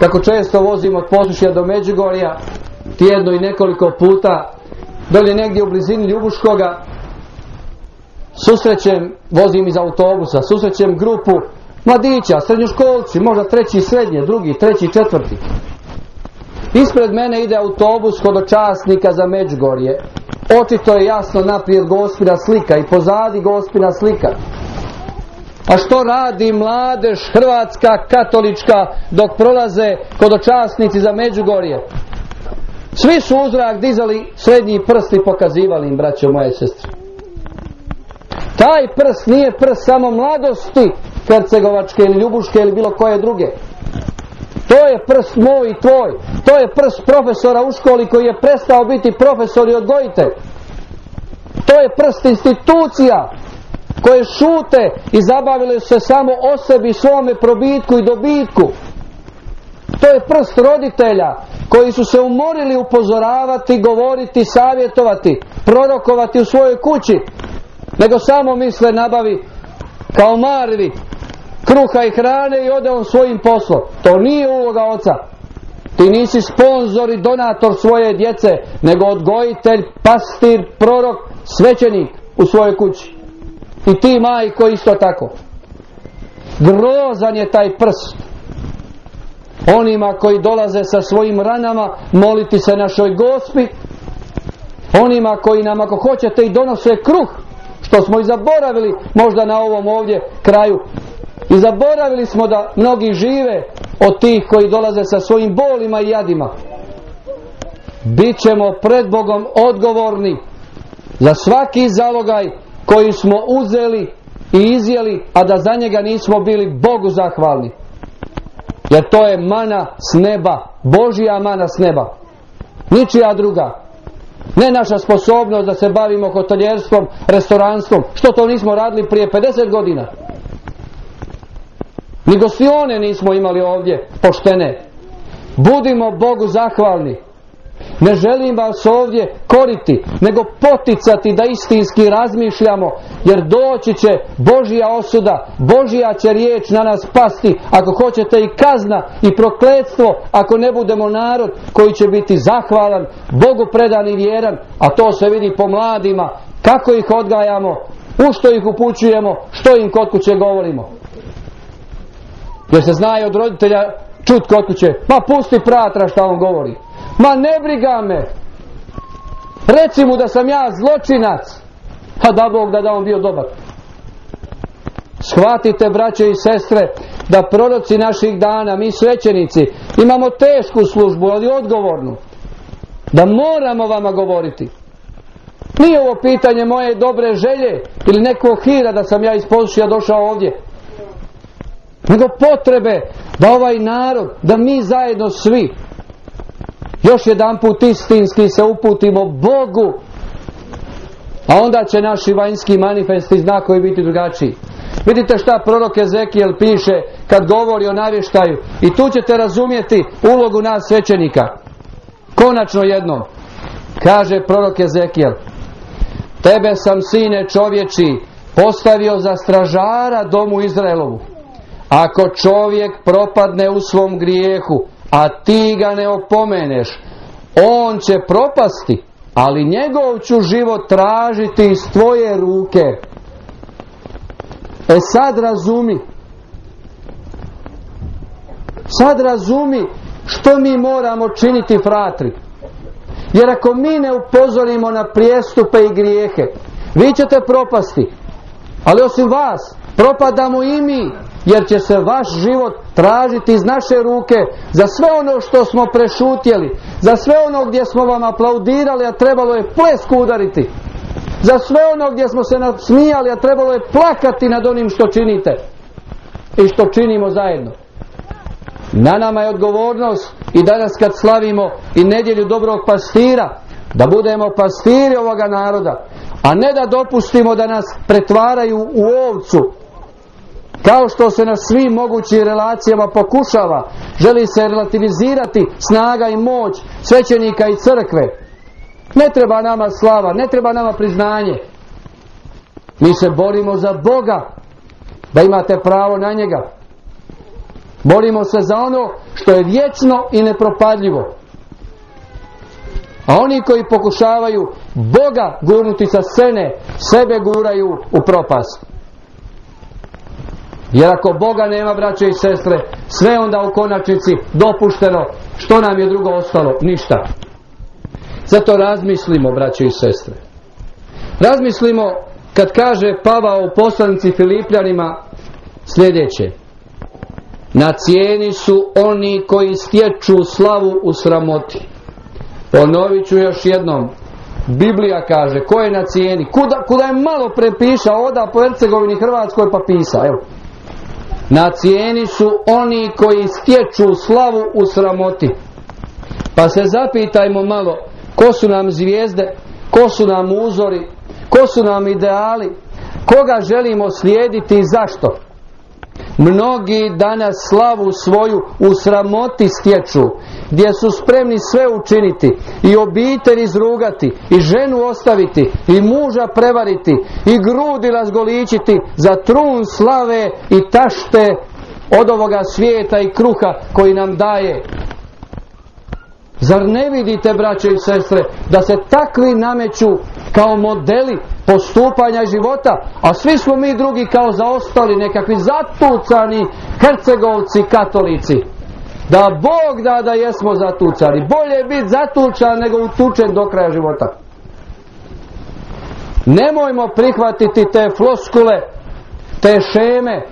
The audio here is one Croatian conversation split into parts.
kako često vozim od Posušja do Međugorja, tjedno i nekoliko puta, dolje negdje u blizini Ljubuškoga, susrećem, vozim iz autobusa, susrećem grupu mladića, srednjoškolci, možda treći srednje, drugi, treći, četvrti. Ispred mene ide autobus hodočasnika za Međugorje. Očito je jasno naprijed gospina slika i pozadi gospina slika. A što radi mladež hrvatska katolička dok prolaze hodočasnici za Međugorje? Svi su uzrak dizali srednji prst i pokazivali im, braćo moje sestre. Taj prst nije prst samo mladosti Hercegovačke ili Ljubuške ili bilo koje druge. To je prst moj i tvoj. To je prst profesora u školi koji je prestao biti profesor i odgojitelj. To je prst institucija koje šute i zabavile se samo o sebi, svome probitku i dobitku. To je prst roditelja koji su se umorili upozoravati, govoriti, savjetovati, prorokovati u svojoj kući, nego samo misle nabavi kao marvi kruha i hrane i ode on svojim poslom. To nije uloga oca. Ti nisi sponzor i donator svoje djece, nego odgojitelj, pastir, prorok, svećenik u svojoj kući. I ti majko isto tako. Grozan je taj prst. Onima koji dolaze sa svojim ranama moliti se našoj gospi. Onima koji nam ako hoćete i donose kruh. Što smo i zaboravili možda na ovom ovdje kraju. I zaboravili smo da mnogi žive od tih koji dolaze sa svojim bolima i jadima. Bićemo pred Bogom odgovorni za svaki zalogaj koji smo uzeli i izjeli, a da za njega nismo bili Bogu zahvalni. Jer to je mana s neba, Božija mana s neba. Ničija druga. Ne naša sposobnost da se bavimo hoteljerstvom, restoranstvom, što to nismo radili prije 50 godina. Ni gostione nismo imali ovdje poštene. Budimo Bogu zahvalni. Ne želim vas ovdje koriti, nego poticati da istinski razmišljamo, jer doći će Božija osuda, Božija će riječ na nas pasti, ako hoćete i kazna i prokletstvo, ako ne budemo narod koji će biti zahvalan, Bogu predan i vjeran, a to se vidi po mladima, kako ih odgajamo, u što ih upućujemo, što im kod kuće govorimo. Jer se zna od roditelja čut kod kuće, ma pusti pratra šta on govori. Ma ne briga me. Reci mu da sam ja zločinac. A da Bog da da on bio dobar. Shvatite braće i sestre da proroci naših dana, mi svećenici, imamo tešku službu, ali odgovornu. Da moramo vama govoriti. Nije ovo pitanje moje dobre želje ili nekog hira da sam ja iz došao ovdje. Nego potrebe da ovaj narod, da mi zajedno svi još jedan put istinski se uputimo Bogu, a onda će naši vanjski manifesti znakovi biti drugačiji. Vidite šta prorok Ezekijel piše kad govori o navještaju i tu ćete razumjeti ulogu nas svećenika. Konačno jednom, kaže prorok Ezekijel, tebe sam sine čovječi postavio za stražara domu Izraelovu. Ako čovjek propadne u svom grijehu, a ti ga ne opomeneš, on će propasti, ali njegov ću život tražiti iz tvoje ruke. E sad razumi, sad razumi što mi moramo činiti fratri. Jer ako mi ne upozorimo na prijestupe i grijehe, vi ćete propasti. Ali osim vas, propadamo i mi jer će se vaš život tražiti iz naše ruke za sve ono što smo prešutjeli, za sve ono gdje smo vam aplaudirali, a trebalo je plesku udariti, za sve ono gdje smo se smijali, a trebalo je plakati nad onim što činite i što činimo zajedno. Na nama je odgovornost i danas kad slavimo i nedjelju dobrog pastira, da budemo pastiri ovoga naroda, a ne da dopustimo da nas pretvaraju u ovcu, kao što se na svim mogućim relacijama pokušava, želi se relativizirati snaga i moć svećenika i crkve. Ne treba nama slava, ne treba nama priznanje. Mi se borimo za Boga, da imate pravo na njega. Borimo se za ono što je vječno i nepropadljivo. A oni koji pokušavaju Boga gurnuti sa sene, sebe guraju u propast. Jer ako Boga nema, braće i sestre, sve onda u konačnici dopušteno, što nam je drugo ostalo? Ništa. Zato razmislimo, braće i sestre. Razmislimo kad kaže Pavao u poslanici Filipljanima sljedeće. Na cijeni su oni koji stječu slavu u sramoti. Ponovit ću još jednom. Biblija kaže, ko je na cijeni? Kuda, kuda je malo prepišao, oda po Hercegovini Hrvatskoj pa pisa, evo. Na cijeni su oni koji stječu slavu u sramoti. Pa se zapitajmo malo, ko su nam zvijezde, ko su nam uzori, ko su nam ideali, koga želimo slijediti i zašto. Mnogi danas slavu svoju u sramoti stječu, gdje su spremni sve učiniti i obitelj izrugati i ženu ostaviti i muža prevariti i grudi razgoličiti za trun slave i tašte od ovoga svijeta i kruha koji nam daje. Zar ne vidite, braće i sestre, da se takvi nameću kao modeli postupanja života, a svi smo mi drugi kao zaostali, nekakvi zatucani hercegovci, katolici. Da Bog da da jesmo zatucani. Bolje biti zatučan nego utučen do kraja života. Nemojmo prihvatiti te floskule, te šeme,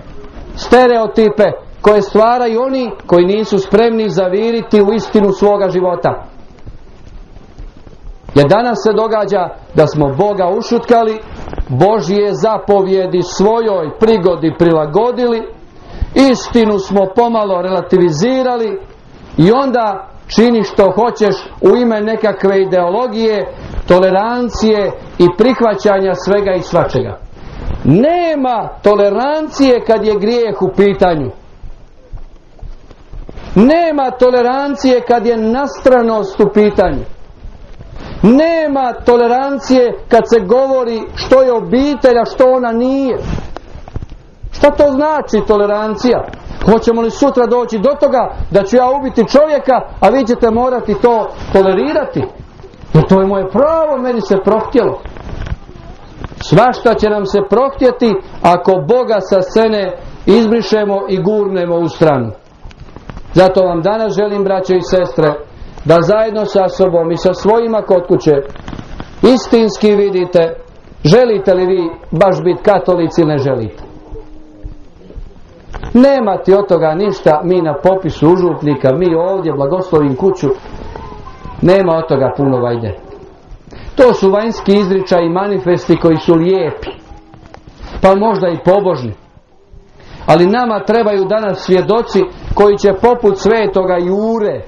stereotipe koje stvaraju oni koji nisu spremni zaviriti u istinu svoga života. Jer danas se događa da smo Boga ušutkali, Božije zapovjedi svojoj prigodi prilagodili, istinu smo pomalo relativizirali i onda čini što hoćeš u ime nekakve ideologije, tolerancije i prihvaćanja svega i svačega. Nema tolerancije kad je grijeh u pitanju. Nema tolerancije kad je nastranost u pitanju. Nema tolerancije kad se govori što je obitelj, a što ona nije. Šta to znači tolerancija? Hoćemo li sutra doći do toga da ću ja ubiti čovjeka, a vi ćete morati to tolerirati? Jer to je moje pravo, meni se prohtjelo. Svašta će nam se prohtjeti ako Boga sa scene izbrišemo i gurnemo u stranu. Zato vam danas želim, braće i sestre, da zajedno sa sobom i sa svojima kod kuće istinski vidite želite li vi baš biti katolici ili ne želite. Nema ti od toga ništa, mi na popisu užupnika, mi ovdje blagoslovim kuću, nema od toga puno vajde. To su vanjski izričaj i manifesti koji su lijepi, pa možda i pobožni. Ali nama trebaju danas svjedoci koji će poput svetoga Jure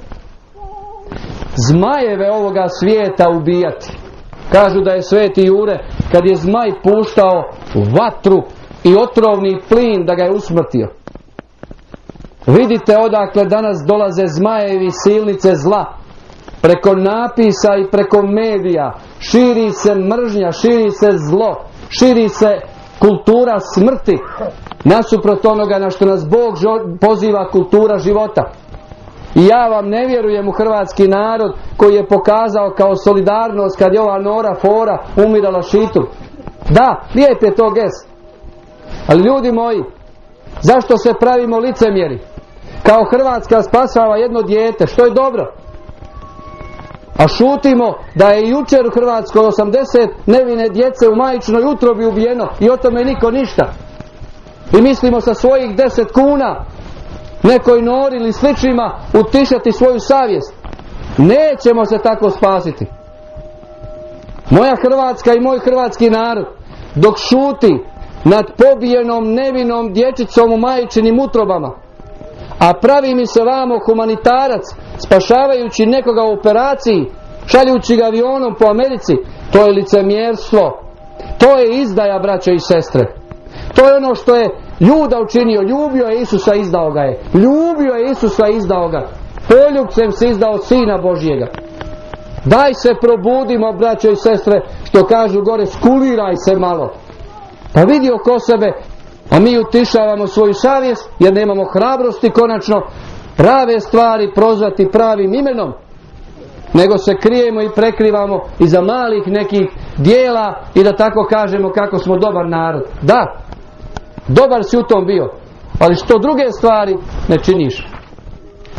zmajeve ovoga svijeta ubijati. Kažu da je sveti Jure kad je zmaj puštao vatru i otrovni plin da ga je usmrtio. Vidite odakle danas dolaze zmajevi silnice zla. Preko napisa i preko medija širi se mržnja, širi se zlo, širi se kultura smrti. Nasuprot onoga na što nas Bog poziva kultura života. I ja vam ne vjerujem u hrvatski narod koji je pokazao kao solidarnost kad je ova Nora Fora umirala šitu. Da, lijep je to gest. Ali ljudi moji, zašto se pravimo licemjeri? Kao Hrvatska spasava jedno dijete, što je dobro. A šutimo da je jučer u Hrvatskoj 80 nevine djece u majičnoj utrobi ubijeno i o tome niko ništa. I mislimo sa svojih 10 kuna nekoj nori ili sličnima utišati svoju savjest. Nećemo se tako spasiti. Moja Hrvatska i moj hrvatski narod dok šuti nad pobijenom nevinom dječicom u majčinim utrobama a pravi mi se vamo humanitarac spašavajući nekoga u operaciji šaljući ga avionom po Americi to je licemjerstvo to je izdaja braće i sestre to je ono što je Ljuda učinio, ljubio je Isusa, izdao ga je. Ljubio je Isusa, izdao ga. Poljubcem se izdao Sina Božjega. Daj se probudimo, braćo i sestre, što kažu gore, skuliraj se malo. Pa vidi oko sebe, a mi utišavamo svoju savjest, jer nemamo hrabrosti konačno, prave stvari prozvati pravim imenom, nego se krijemo i prekrivamo iza malih nekih dijela i da tako kažemo kako smo dobar narod. Da, dobar si u tom bio, ali što druge stvari ne činiš.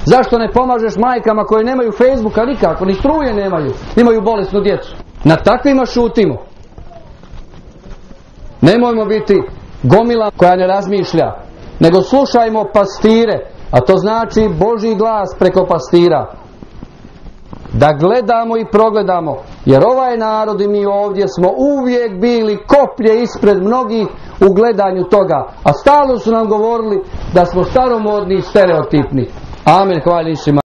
Zašto ne pomažeš majkama koje nemaju Facebooka nikako, ni struje nemaju, imaju bolesnu djecu. Na takvima šutimo. Nemojmo biti gomila koja ne razmišlja, nego slušajmo pastire, a to znači Boži glas preko pastira. Da gledamo i progledamo, jer ovaj narod i mi ovdje smo uvijek bili koplje ispred mnogih u gledanju toga, a stalno su nam govorili da smo staromodni i stereotipni. Amen, hvala